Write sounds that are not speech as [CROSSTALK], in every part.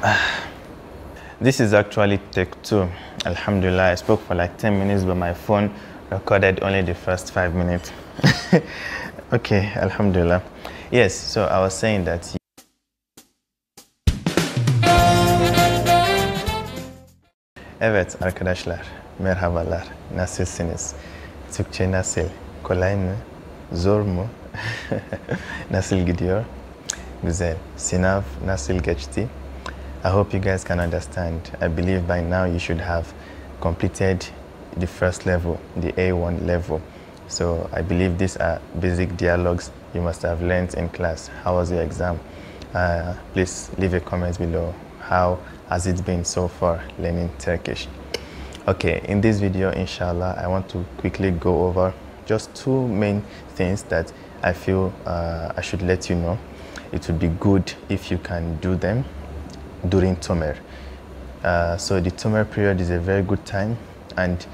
[SIGHS] This is actually take two. Alhamdulillah, I spoke for like 10 minutes, but my phone recorded only the first five minutes. [LAUGHS] okay, Alhamdulillah. Yes, so I was saying that. Evet arkadaşlar, merhabalar. Nasılsınız? Türkçe nasıl? Kolay mı? Zor mu? [LAUGHS] nasıl gidiyor? Güzel. Sınav nasıl geçti? I hope you guys can understand. I believe by now you should have completed the first level, the A1 level. So I believe these are basic dialogues you must have learned in class. How was your exam? Uh, please leave a comment below. How has it been so far learning Turkish? Okay, in this video, inshallah, I want to quickly go over just two main things that I feel uh, I should let you know. It would be good if you can do them during Tomer. Uh, so the Tomer period is a very good time and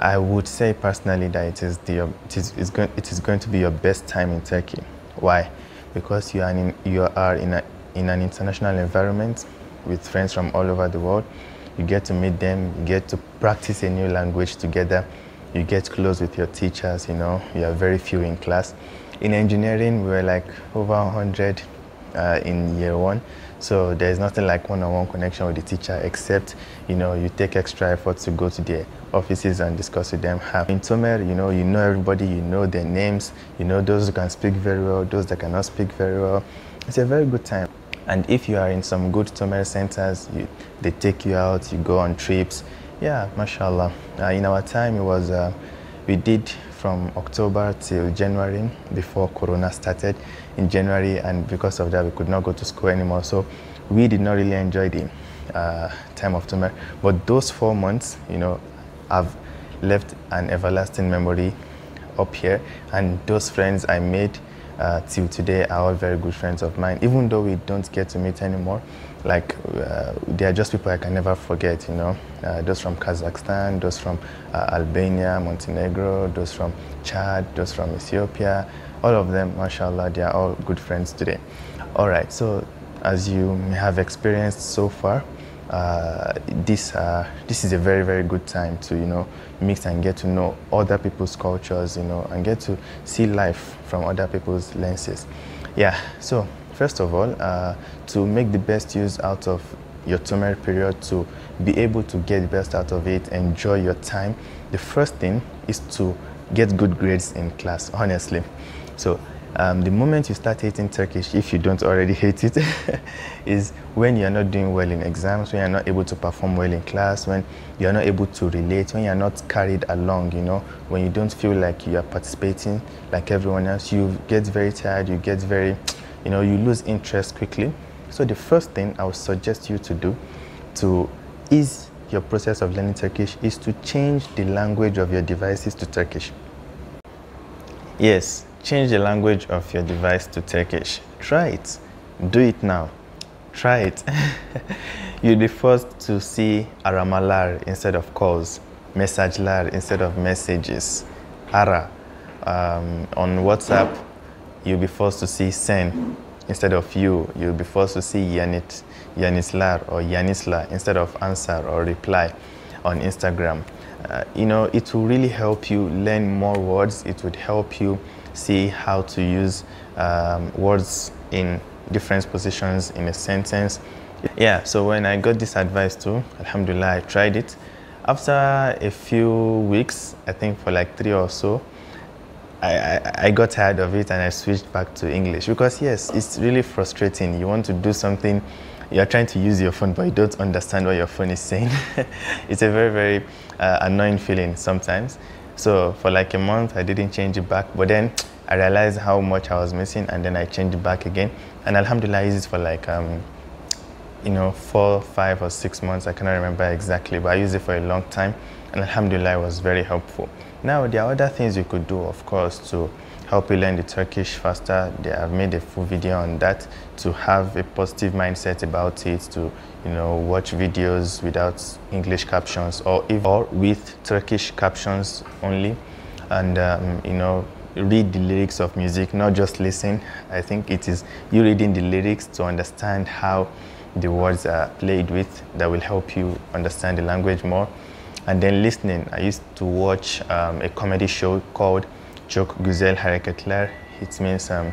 I would say personally that it is, the, it, is, it's going, it is going to be your best time in Turkey. Why? Because you are in, you are in, a, in an international environment with friends from all over the world. You get to meet them, you get to practice a new language together, you get close with your teachers, you know, you are very few in class. In engineering, we were like over 100 uh, in year one. So there's nothing like one-on-one connection with the teacher except, you know, you take extra effort to go to their offices and discuss with them. In Tomer, you know, you know everybody, you know their names, you know those who can speak very well, those that cannot speak very well. It's a very good time. And if you are in some good Tomer centers, you, they take you out, you go on trips. Yeah, mashallah. Uh, in our time, it was, uh, we did from October till January before Corona started in January, and because of that, we could not go to school anymore. So we did not really enjoy the uh, time of Tomer. But those four months, you know, have left an everlasting memory up here, and those friends I made uh, till today are all very good friends of mine. Even though we don't get to meet anymore, like uh, they are just people I can never forget. You know, uh, those from Kazakhstan, those from uh, Albania, Montenegro, those from Chad, those from Ethiopia. All of them, mashallah, they are all good friends today. All right, so as you may have experienced so far, uh, this uh, this is a very very good time to you know mix and get to know other people's cultures you know and get to see life from other people's lenses yeah so first of all uh, to make the best use out of your Tomer period to be able to get the best out of it enjoy your time the first thing is to get good grades in class honestly. So um, the moment you start hating Turkish, if you don't already [LAUGHS] hate it, is when you're not doing well in exams, when you're not able to perform well in class, when you're not able to relate, when you're not carried along, you know, when you don't feel like you are participating like everyone else, you get very tired, you get very, you know, you lose interest quickly. So the first thing I would suggest you to do to ease your process of learning Turkish is to change the language of your devices to Turkish. Yes, change the language of your device to Turkish. Try it. Do it now. Try it. [LAUGHS] You'll be forced to see aramalar instead of calls, messagelar instead of messages, ara. Um, on WhatsApp, you'll be forced to see sen instead of you. You'll be forced to see yanit, yanislar or yanisla instead of answer or reply on Instagram. Uh, you know, it will really help you learn more words. It would help you see how to use um, words in different positions in a sentence. Yeah, so when I got this advice too, Alhamdulillah, I tried it. After a few weeks, I think for like three or so, I, I, got tired of it and I switched back to English because yes, it's really frustrating. You want to do something, you're trying to use your phone, but you don't understand what your phone is saying. [LAUGHS] it's a very, very uh, annoying feeling sometimes. So for like a month, I didn't change it back, but then I realized how much I was missing and then I changed it back again. And Alhamdulillah, I used it for like, um, you know, four, five or six months. I cannot remember exactly, but I used it for a long time. And Alhamdulillah, it was very helpful. Now, there are other things you could do, of course, to help you learn the Turkish faster. They have made a full video on that to have a positive mindset about it, to you know watch videos without English captions or if, or with Turkish captions only, and um, you know read the lyrics of music, not just listen. I think it is you reading the lyrics to understand how the words are played with that will help you understand the language more. And then listening, I used to watch um, a comedy show called Çok Güzel Hareketler. It means um,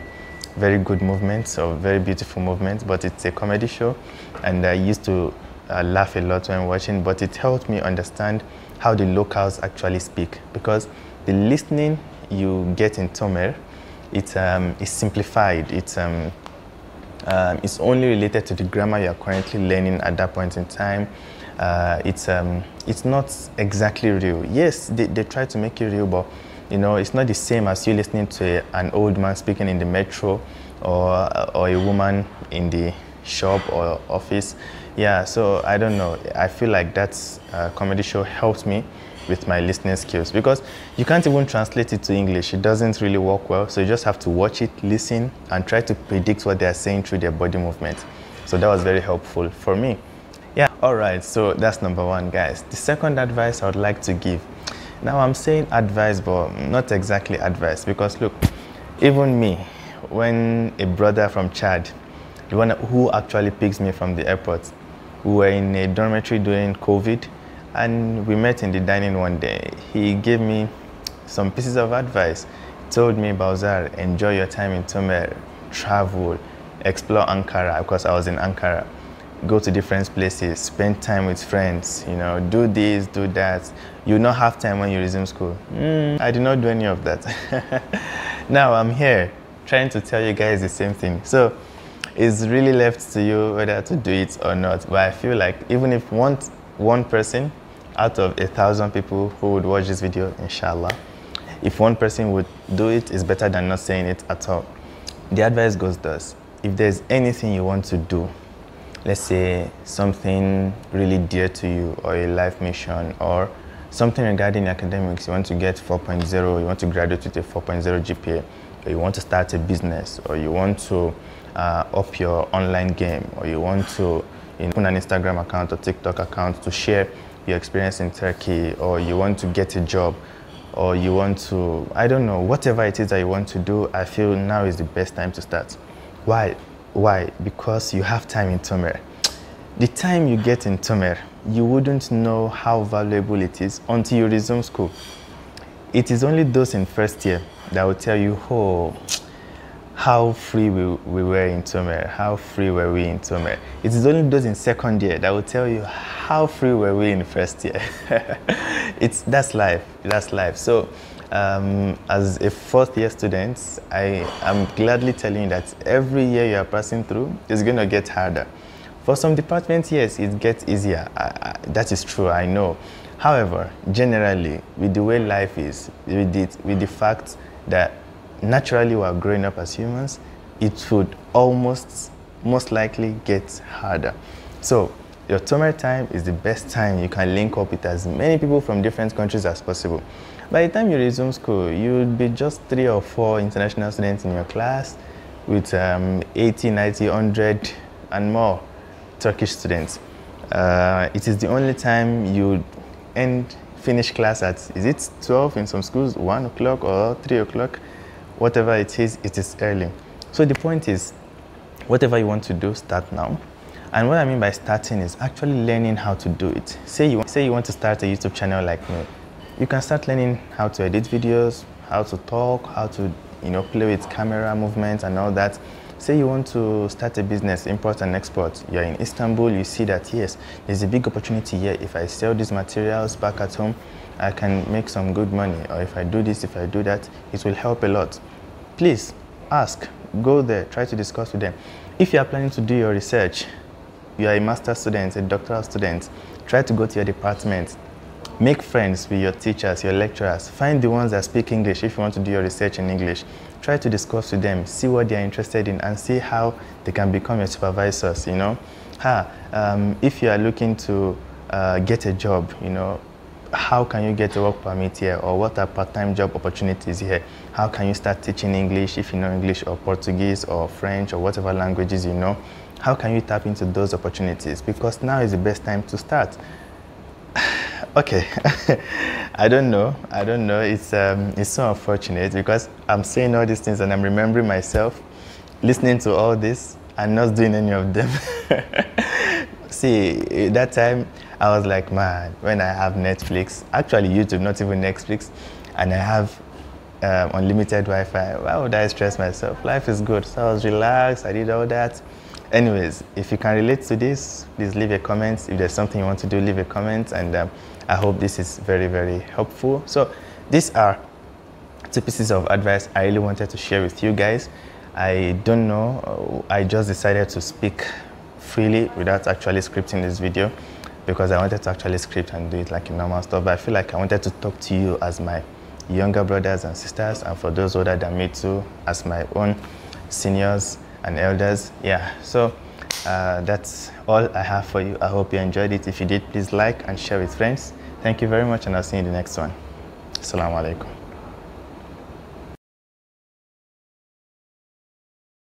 very good movements or very beautiful movements, but it's a comedy show. And I used to uh, laugh a lot when watching, but it helped me understand how the locals actually speak because the listening you get in Tomer, it's, um, it's simplified. It's, um, um, it's only related to the grammar you're currently learning at that point in time. Uh, it's, um, it's not exactly real. Yes, they, they try to make it real, but you know, it's not the same as you listening to a, an old man speaking in the metro or, or a woman in the shop or office. Yeah, so I don't know. I feel like that uh, comedy show helped me with my listening skills because you can't even translate it to English. It doesn't really work well. So you just have to watch it, listen, and try to predict what they're saying through their body movement. So that was very helpful for me. Yeah, all right, so that's number one, guys. The second advice I would like to give. Now I'm saying advice, but not exactly advice because look, even me, when a brother from Chad, the one who actually picks me from the airport, we were in a dormitory during COVID, and we met in the dining one day. He gave me some pieces of advice. He told me, Baozar, enjoy your time in Tomer, travel, explore Ankara, because I was in Ankara. Go to different places, spend time with friends, you know, do this, do that. You not have time when you resume school. Mm, I did not do any of that. [LAUGHS] now I'm here trying to tell you guys the same thing. So it's really left to you whether to do it or not. But I feel like even if one, one person out of a thousand people who would watch this video, inshallah, if one person would do it, it's better than not saying it at all. The advice goes thus. If there's anything you want to do, let's say something really dear to you or a life mission or something regarding academics, you want to get 4.0, you want to graduate with a 4.0 GPA, or you want to start a business, or you want to uh, up your online game, or you want to you know, open an Instagram account or TikTok account to share your experience in Turkey, or you want to get a job, or you want to, I don't know, whatever it is that you want to do, I feel now is the best time to start. Why? Why? Because you have time in Tomer. The time you get in Tomer, you wouldn't know how valuable it is until you resume school. It is only those in first year that will tell you, oh, how free we, we were in Tomer, how free were we in Tomer. It is only those in second year that will tell you how free were we in first year. [LAUGHS] it's, that's life, that's life. So um, as a fourth year student, I am gladly telling you that every year you are passing through is going to get harder. For some departments, yes, it gets easier. I, I, that is true, I know. However, generally, with the way life is, with, it, with the fact that naturally we are growing up as humans, it would almost, most likely get harder. So your summer time is the best time you can link up with as many people from different countries as possible. By the time you resume school, you'll be just three or four international students in your class with um, 80, 90, 100 and more Turkish students. Uh, it is the only time you end finish class at, is it 12 in some schools, 1 o'clock or 3 o'clock? whatever it is, it is early. So the point is, whatever you want to do, start now. And what I mean by starting is actually learning how to do it. Say you, say you want to start a YouTube channel like me. You can start learning how to edit videos, how to talk, how to you know, play with camera movements and all that. Say you want to start a business, import and export. You're in Istanbul, you see that yes, there's a big opportunity here. If I sell these materials back at home, I can make some good money. Or if I do this, if I do that, it will help a lot. Please ask, go there, try to discuss with them. If you are planning to do your research, you are a master's student, a doctoral student, try to go to your department. Make friends with your teachers, your lecturers. Find the ones that speak English if you want to do your research in English. Try to discuss with them, see what they are interested in, and see how they can become your supervisors, you know. Ha, um, if you are looking to uh, get a job, you know, how can you get a work permit here or what are part-time job opportunities here? How can you start teaching English if you know English or Portuguese or French or whatever languages you know? How can you tap into those opportunities? Because now is the best time to start. Okay, [LAUGHS] I don't know. I don't know. It's, um, it's so unfortunate because I'm saying all these things and I'm remembering myself listening to all this and not doing any of them. [LAUGHS] see, that time I was like, man, when I have Netflix, actually YouTube, not even Netflix, and I have um, unlimited Wi-Fi, why would I stress myself? Life is good. So I was relaxed. I did all that. Anyways, if you can relate to this, please leave a comment. If there's something you want to do, leave a comment. And um, I hope this is very, very helpful. So these are two pieces of advice I really wanted to share with you guys. I don't know. I just decided to speak freely without actually scripting this video because I wanted to actually script and do it like a normal stuff. But I feel like I wanted to talk to you as my younger brothers and sisters, and for those older than me too, as my own seniors and elders. Yeah, so uh, that's all I have for you. I hope you enjoyed it. If you did, please like and share with friends. Thank you very much, and I'll see you in the next one. Assalamu alaikum.